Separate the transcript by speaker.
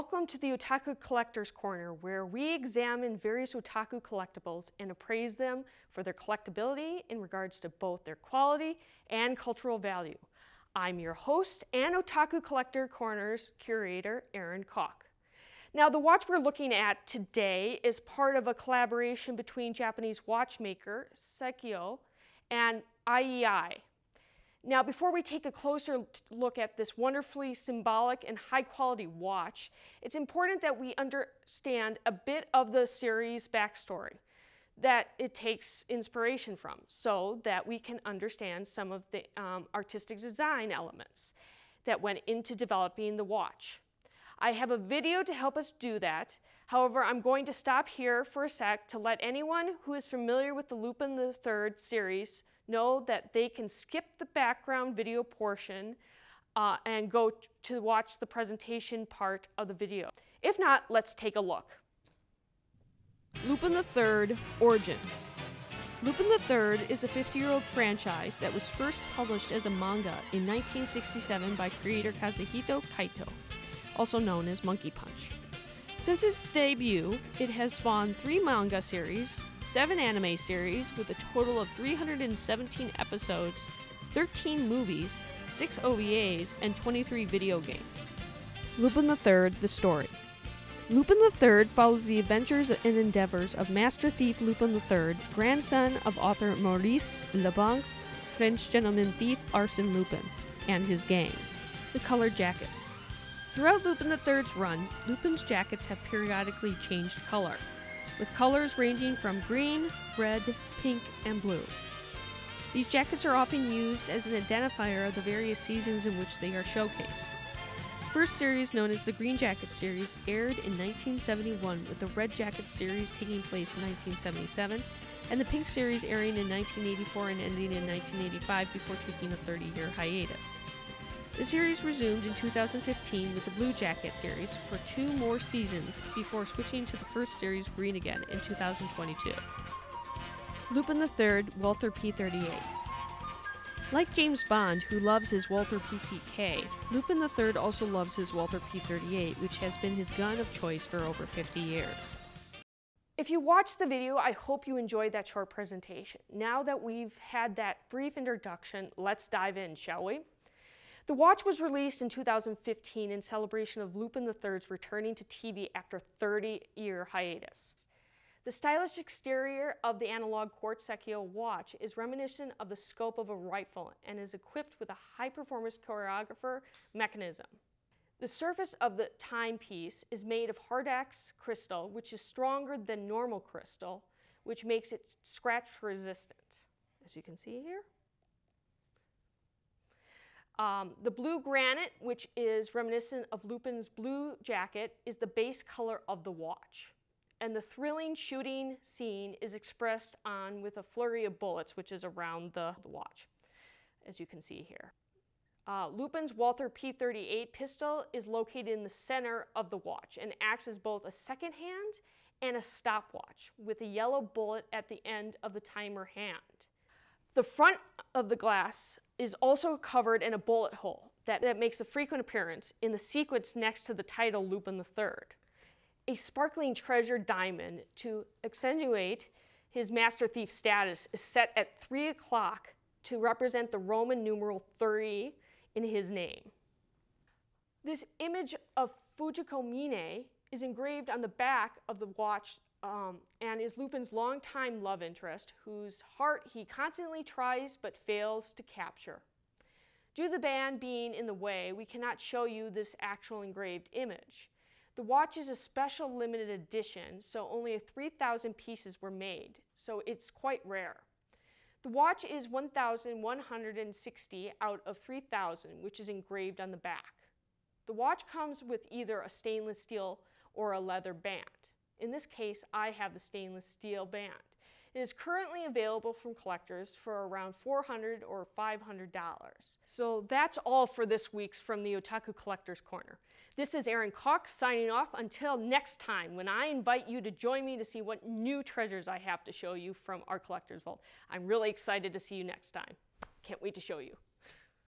Speaker 1: Welcome to the Otaku Collector's Corner, where we examine various otaku collectibles and appraise them for their collectability in regards to both their quality and cultural value. I'm your host and Otaku Collector Corner's curator, Aaron Koch. Now, the watch we're looking at today is part of a collaboration between Japanese watchmaker Seiko and IEI, now, before we take a closer look at this wonderfully symbolic and high quality watch, it's important that we understand a bit of the series backstory that it takes inspiration from so that we can understand some of the um, artistic design elements that went into developing the watch. I have a video to help us do that. However, I'm going to stop here for a sec to let anyone who is familiar with the Lupin III series know that they can skip the background video portion uh, and go to watch the presentation part of the video. If not, let's take a look. Lupin III Origins. Lupin III is a 50-year-old franchise that was first published as a manga in 1967 by creator Kazuhiko Kaito, also known as Monkey Punch. Since its debut, it has spawned three manga series, seven anime series with a total of 317 episodes, 13 movies, 6 OVAs, and 23 video games. Lupin III The Story Lupin III follows the adventures and endeavors of Master Thief Lupin III, grandson of author Maurice Leblanc's French gentleman thief Arsène Lupin, and his gang. The Colored Jackets Throughout Lupin III's run, Lupin's jackets have periodically changed color, with colors ranging from green, red, pink, and blue. These jackets are often used as an identifier of the various seasons in which they are showcased. The First series, known as the Green Jacket series, aired in 1971, with the Red Jacket series taking place in 1977, and the Pink series airing in 1984 and ending in 1985 before taking a 30 year hiatus. The series resumed in 2015 with the Blue Jacket series for two more seasons before switching to the first series Green again in 2022. Lupin III Walther P38 Like James Bond, who loves his Walther PPK, Lupin III also loves his Walther P38, which has been his gun of choice for over 50 years. If you watched the video, I hope you enjoyed that short presentation. Now that we've had that brief introduction, let's dive in, shall we? The watch was released in 2015 in celebration of Lupin III's returning to TV after 30-year hiatus. The stylish exterior of the analog quartz Seiko watch is reminiscent of the scope of a rifle and is equipped with a high-performance chronographer mechanism. The surface of the timepiece is made of Hardlex crystal, which is stronger than normal crystal, which makes it scratch resistant, as you can see here. Um, the blue granite, which is reminiscent of Lupin's blue jacket, is the base color of the watch. And the thrilling shooting scene is expressed on with a flurry of bullets, which is around the, the watch, as you can see here. Uh, Lupin's Walther P38 pistol is located in the center of the watch and acts as both a second hand and a stopwatch with a yellow bullet at the end of the timer hand. The front of the glass is also covered in a bullet hole that, that makes a frequent appearance in the sequence next to the title Lupin III. A sparkling treasure diamond to accentuate his master thief status is set at 3 o'clock to represent the Roman numeral 3 in his name. This image of Fujiko Mine is engraved on the back of the watch um, and is Lupin's longtime love interest, whose heart he constantly tries but fails to capture. Due to the band being in the way, we cannot show you this actual engraved image. The watch is a special limited edition, so only 3,000 pieces were made, so it's quite rare. The watch is 1,160 out of 3,000, which is engraved on the back. The watch comes with either a stainless steel or a leather band. In this case, I have the stainless steel band. It is currently available from collectors for around 400 or $500. So that's all for this week's From the Otaku Collector's Corner. This is Aaron Cox signing off until next time when I invite you to join me to see what new treasures I have to show you from our collector's vault. I'm really excited to see you next time. Can't wait to show you.